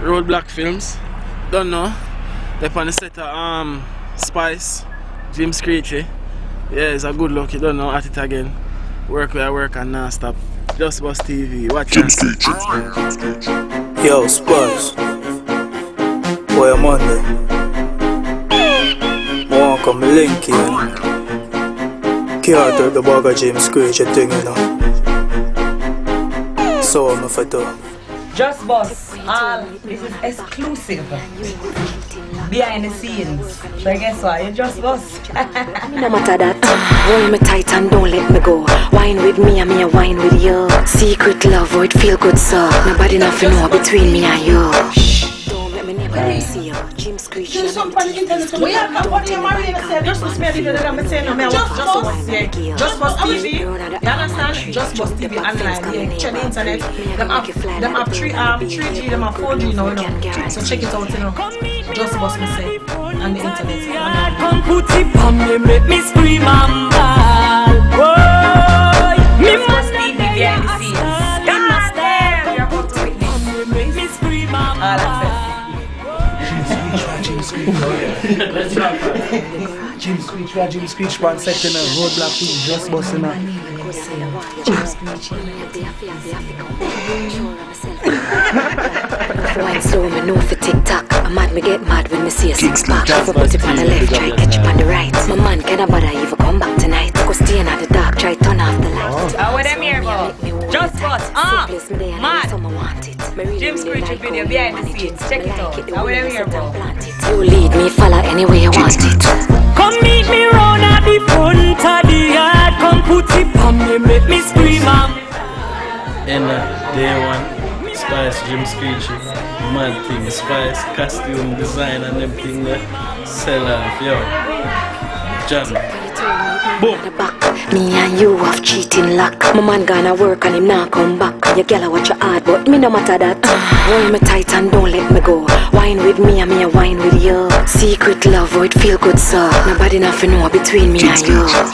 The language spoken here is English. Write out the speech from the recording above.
Roadblock Films. Don't know. They're on the set of um, Spice, Jim Screechie. Yeah, it's a good look. You don't know at it again. Work where I work and non stop. Just Boss TV. Watch Jim and Screechie. Yo, Spurs. Boy, I'm on there. Won't come link you. know. Can't take the bag of James Screech thing, you know. So I'm for do. Just Boss, all this is exclusive behind the scenes. So I guess what? You Just Boss. No matter that, hold me tight and don't let me go. Wine with me and me a wine with you. Secret love, oh it feel good so. Nobody nothing know between me and you. And just saying, no, just Boss TV. You understand? Just Boss TV online. Check the internet. Them have, them have three, um, 3G, them have 4G now, you. So check it out. Just Boss me say, on the internet. Come put it on me, make me scream and Jim Screech, we are Jim Screech one second, uh, roadblock two, just busting up. Wine slow, me know for TikTok. I'm mad, me get mad when me see a six pack. Put it on the left, try catch it on the right. My man cannot bother even come back tonight. Go stay in the dark, try turn off the light. Ah, what them here about? Just Boss. Ah, mad. Jim Jim Screech video behind the scenes. Check it out. Ah, what them here about? You lead me, follow anywhere you want it. Come meet me round at the front of the yard. Come put it on me, make me scream and And uh, day one, Spice, Jim Screechie. Mad thing, Spice, costume design and everything there. Sell off, yo. Jam. Boom. Me and you have cheating luck. My man gonna work and him not come back. Your girl watch your hard, but me no matter that. Ah. Hold me tight and don't let me go. Wine with me and me a wine with you. Secret love, oh it feel good so. Nobody nothing know between me and you.